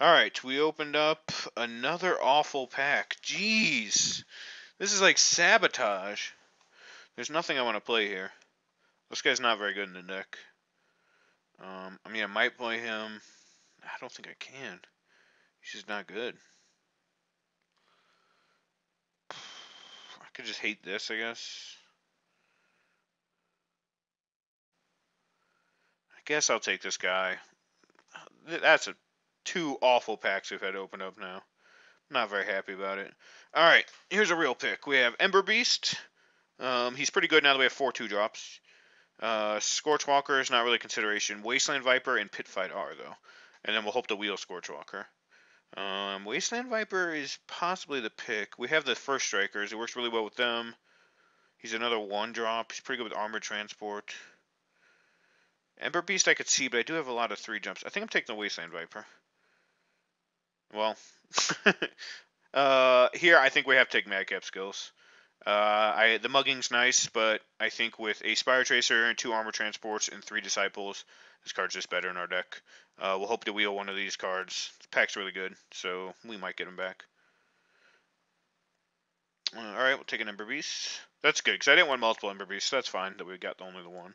Alright, we opened up another awful pack. Jeez. This is like sabotage. There's nothing I want to play here. This guy's not very good in the deck. Um, I mean, I might play him. I don't think I can. He's just not good. I could just hate this, I guess. I guess I'll take this guy. That's a two awful packs we've had to open up now. Not very happy about it. All right, here's a real pick. We have Ember Beast. Um, he's pretty good now that we have four two drops. Uh, Scorchwalker is not really consideration. Wasteland Viper and Pit Fight are though, and then we'll hope to wheel Scorchwalker. Um, Wasteland Viper is possibly the pick. We have the first strikers. It works really well with them. He's another one drop. He's pretty good with armored transport. Ember Beast I could see, but I do have a lot of three jumps. I think I'm taking the Wasteland Viper. Well, uh, here I think we have to take Madcap skills. Uh, I the mugging's nice, but I think with a Spire Tracer and two Armor Transports and three Disciples, this card's just better in our deck. Uh, we'll hope to wheel one of these cards. The pack's really good, so we might get him back. Uh, all right, we'll take an Ember Beast. That's good, because I didn't want multiple Ember Beasts. So that's fine that we got only the one.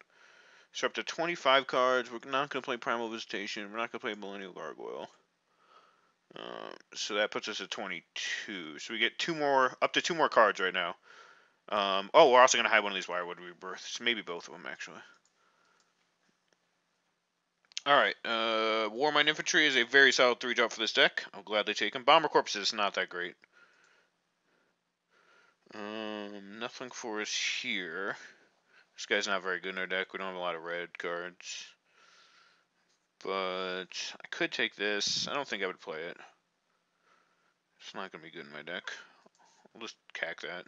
So up to 25 cards. We're not going to play Primal Visitation. We're not going to play Millennial Gargoyle. So that puts us at 22. So we get two more, up to two more cards right now. Um, oh, we're also going to hide one of these Wildwood Rebirths. Maybe both of them, actually. Alright, uh, Warmind Infantry is a very solid 3-drop for this deck. I'll gladly take him. Bomber Corps is not that great. Um, nothing for us here. This guy's not very good in our deck. We don't have a lot of red cards. But I could take this. I don't think I would play it. It's not going to be good in my deck. I'll just cack that.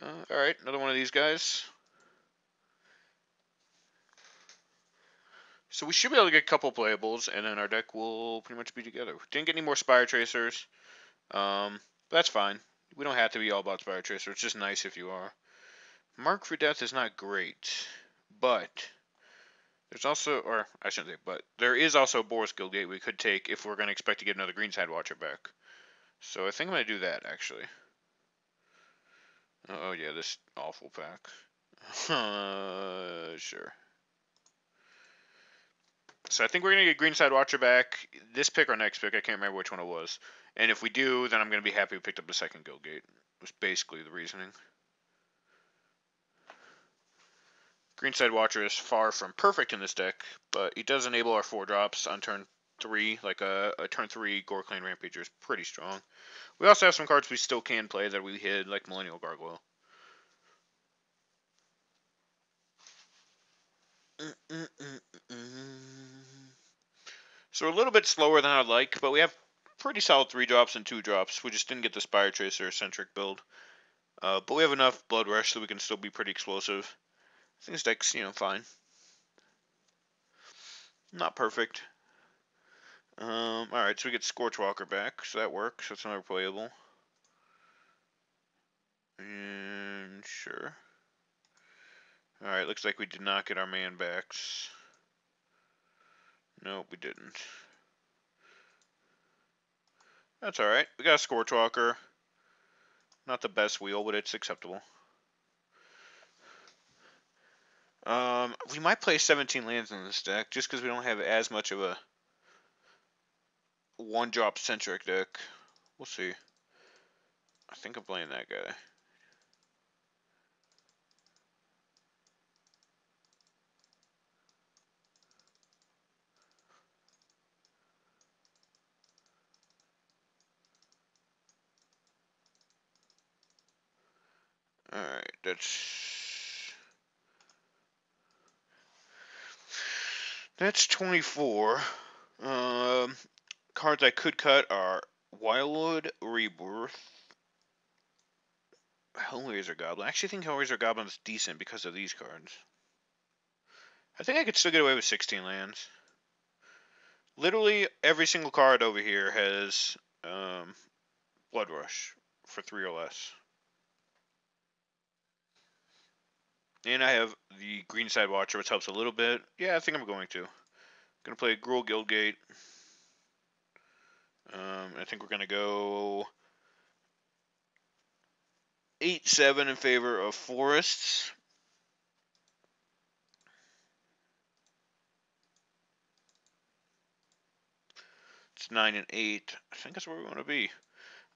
Uh, Alright, another one of these guys. So we should be able to get a couple playables, and then our deck will pretty much be together. Didn't get any more Spire Tracers. Um, that's fine. We don't have to be all about Spire Tracer. It's just nice if you are. Mark for Death is not great, but there's also, or I shouldn't say, but there is also Boros Guildgate we could take if we're going to expect to get another Greenside Watcher back. So I think I'm going to do that, actually. Oh, yeah, this awful pack. Uh, sure. So I think we're going to get Greenside Watcher back this pick or next pick. I can't remember which one it was. And if we do, then I'm going to be happy we picked up the second Guildgate. Was basically the reasoning. Greenside Watcher is far from perfect in this deck, but he does enable our four drops on turn three. Like a, a turn three Ghor-Clan Rampager is pretty strong. We also have some cards we still can play that we hid, like Millennial Gargoyle. So a little bit slower than I'd like, but we have pretty solid three drops and two drops. We just didn't get the Spire Tracer centric build. Uh, but we have enough Blood Rush so we can still be pretty explosive. I think this deck's, you know, fine. Not perfect. Um, alright, so we get Scorchwalker back, so that works. That's another playable. And sure. Alright, looks like we did not get our man backs. Nope, we didn't. That's alright. We got a Scorchwalker. Not the best wheel, but it's acceptable. Um, we might play 17 lands in this deck, just because we don't have as much of a one-drop centric deck. We'll see. I think I'm playing that guy. Alright, that's That's 24. Um, cards I could cut are Wildwood Rebirth, Hellraiser Goblin. I actually think Hellraiser Goblin is decent because of these cards. I think I could still get away with 16 lands. Literally every single card over here has um, Blood Rush for three or less. And I have the Greenside Watcher, which helps a little bit. Yeah, I think I'm going to. I'm going to play Gruul Guildgate. Um, I think we're going to go 8 7 in favor of Forests. It's 9 and 8. I think that's where we want to be.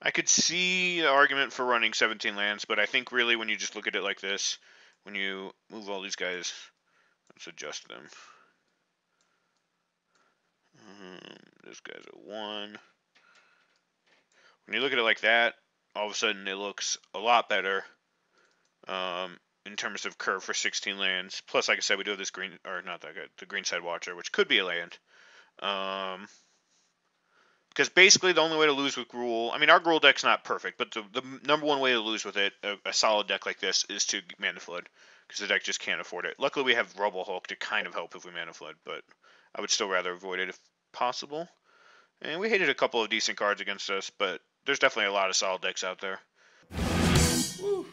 I could see the argument for running 17 lands, but I think really when you just look at it like this, when you move all these guys, let's adjust them. Um, this guy's a 1. When you look at it like that, all of a sudden it looks a lot better um, in terms of curve for 16 lands. Plus, like I said, we do have this green, or not that good, the Greenside Watcher, which could be a land. Um, because basically the only way to lose with Gruul, I mean, our Gruul deck's not perfect, but the, the number one way to lose with it, a, a solid deck like this, is to Mana Flood, because the deck just can't afford it. Luckily, we have Rubble Hulk to kind of help if we Mana Flood, but I would still rather avoid it if possible. And we hated a couple of decent cards against us, but there's definitely a lot of solid decks out there. Woo.